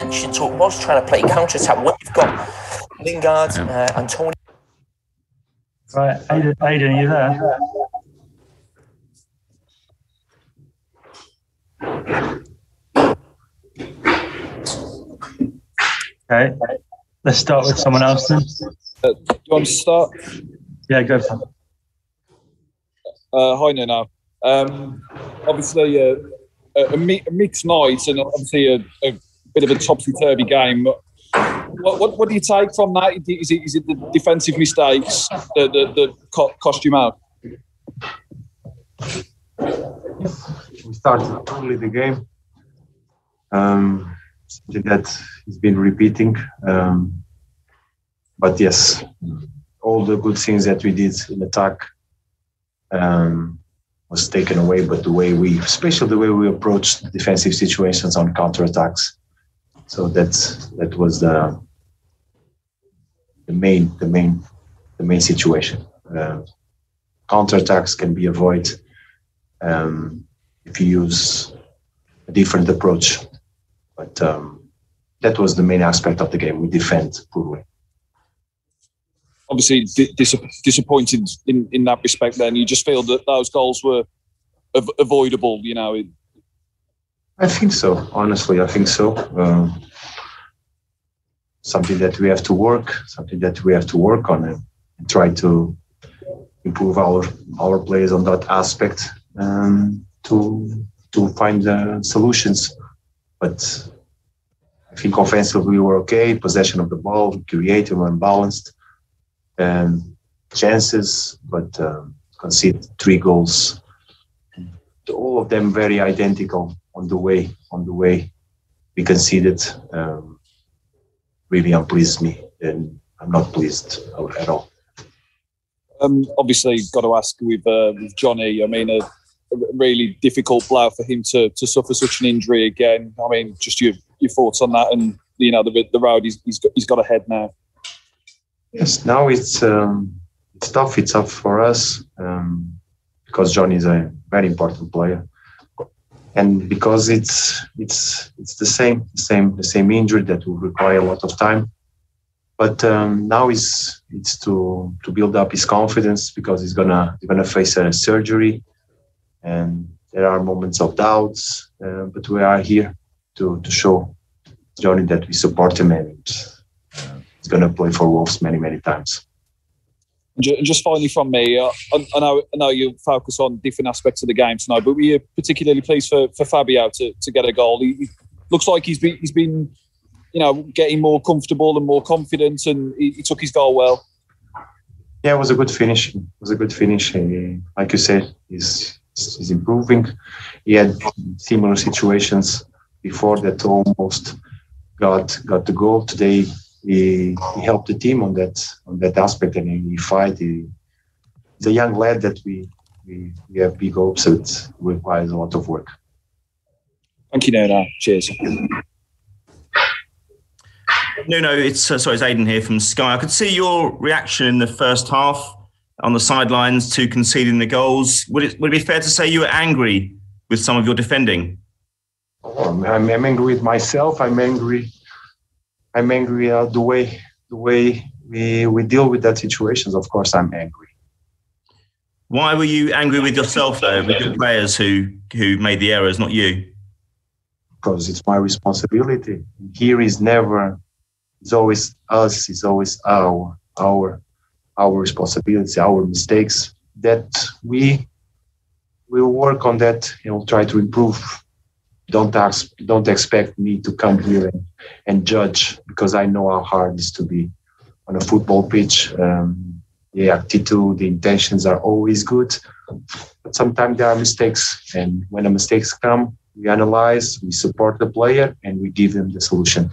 mentioned talk was trying to play counter attack. What you've got Lingard, uh, Antonio. Right, Aiden, Aidan, are you there? Okay, let's start with someone else then. Uh, do you want to start? Yeah, go for it. Uh, hi, Nuno. Um, obviously, uh, a, a, a mixed night and obviously a, a bit of a topsy turvy game. What, what, what do you take from that? Is it, is it the defensive mistakes that, that, that cost you out? we started poorly the game. Um, something that has been repeating. Um, but yes, all the good things that we did in attack um, was taken away. But the way we, especially the way we approached defensive situations on counter attacks, so that's that was the the main the main the main situation. Uh, counter attacks can be avoided um, if you use a different approach. But um, that was the main aspect of the game. We defend poorly. Obviously, di- dis- disappointed in, in that respect. Then you just feel that those goals were av- avoidable. You know, I think so. Honestly, I think so. Um, something that we have to work, something that we have to work on, and try to improve our our players on that aspect um, to to find uh, solutions. But I think offensively we were okay. Possession of the ball, creative and balanced, and chances, but um, concede three goals. All of them very identical on the way. On the way we conceded, um, really unpleased me, and I'm not pleased at all. um, obviously, got to ask with uh, with Johnny. I mean, a, a really difficult blow for him to to suffer such an injury again. I mean, just your your thoughts on that, and you know, the the road he's he's got, he's got ahead now. Yes, now it's um, it's tough. It's tough for us um, because Johnny is a very important player, and because it's it's it's the same same the same injury that will require a lot of time. But um, now is it's to to build up his confidence because he's gonna he's gonna face a surgery, and there are moments of doubts. Uh, but we are here to to show Johnny that we support him and uh, he's gonna play for Wolves many many times. Just finally from me, uh, I, I know I know you focus on different aspects of the game tonight, but were you particularly pleased for, for Fabio to, to get a goal? He, he looks like he's been he's been you know getting more comfortable and more confident, and he, he took his goal well. Yeah, it was a good finish. It was a good finish. Like you said, he's he's improving. He had similar situations before that almost got got the goal. Today he, he helped the team on that on that aspect and he fight. He, he's a young lad that we, we we have big hopes. So it requires a lot of work. Thank you, Nuno. Cheers. Nuno, it's uh, sorry, it's Aidan here from Sky. I could see your reaction in the first half on the sidelines to conceding the goals. Would it would it be fair to say you were angry with some of your defending? I'm, I'm angry with myself. I'm angry. I'm angry uh, the way the way we we deal with that situations. Of course, I'm angry. Why were you angry with yourself though, with your players who who made the errors, not you? because it's my responsibility. Here is never, it's always us, it's always our, our, our responsibility, our mistakes that we will work on that and we'll try to improve. Don't ask, don't expect me to come here and, and judge because I know how hard it is to be on a football pitch. Um, the attitude, the intentions are always good, but sometimes there are mistakes, and when the mistakes come, we analyze, we support the player, and we give them the solution.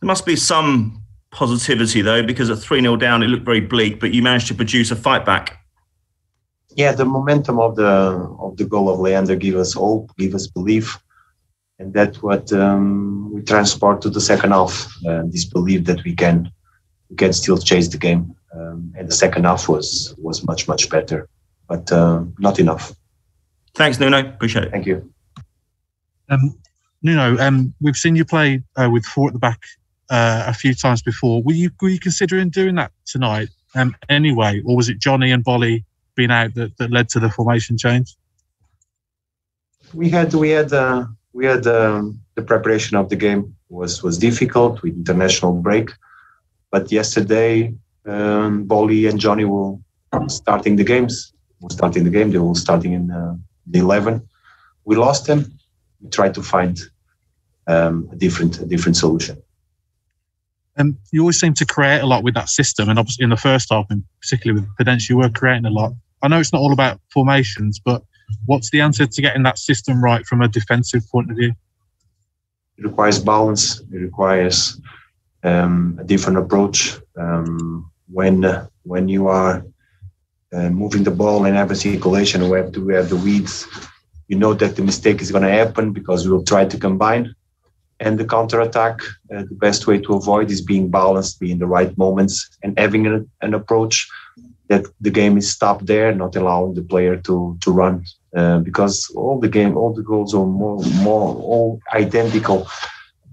There must be some positivity though, because at 3 0 down, it looked very bleak, but you managed to produce a fight back. Yeah, the momentum of the of the goal of Leander gave us hope, gave us belief, and that's what um, we transport to the second half. Uh, this belief that we can we can still chase the game, um, and the second half was was much much better, but uh, not enough. Thanks, Nuno. Appreciate it. Thank you. Um, Nuno, um, we've seen you play uh, with four at the back uh, a few times before. Were you were you considering doing that tonight um, anyway, or was it Johnny and Boly being out that, that led to the formation change? We had we had uh, we had um, the preparation of the game was was difficult with international break, but yesterday um, Boly and Johnny were starting the games. Were starting the game. They were starting in uh, the eleven. We lost them. We tried to find um, a different a different solution. And you always seem to create a lot with that system, and obviously in the first half, and particularly with Podence, you were creating a lot. I know it's not all about formations, but what's the answer to getting that system right from a defensive point of view? It requires balance. It requires um, a different approach. Um, when when you are uh, moving the ball have a circulation, we have to we have the weeds. You know that the mistake is going to happen because we will try to combine. And the counter attack, uh, the best way to avoid is being balanced, being the right moments, and having a, an approach that the game is stopped there, not allowing the player to to run uh, because all the game, all the goals are more more all identical.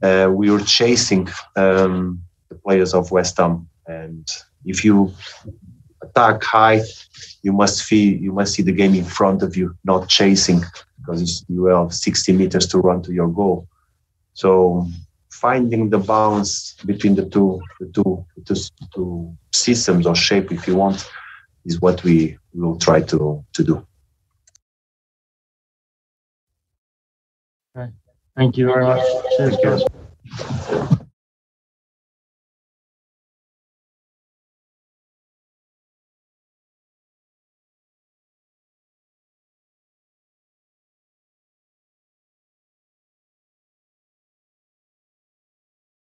Uh, we were chasing um, the players of West Ham, and if you attack high, you must feel you must see the game in front of you, not chasing, because you have 60 meters to run to your goal. So finding the balance between the two, the two, the two systems or shape, if you want, is what we will try to to do. Thank you very much. Cheers, guys.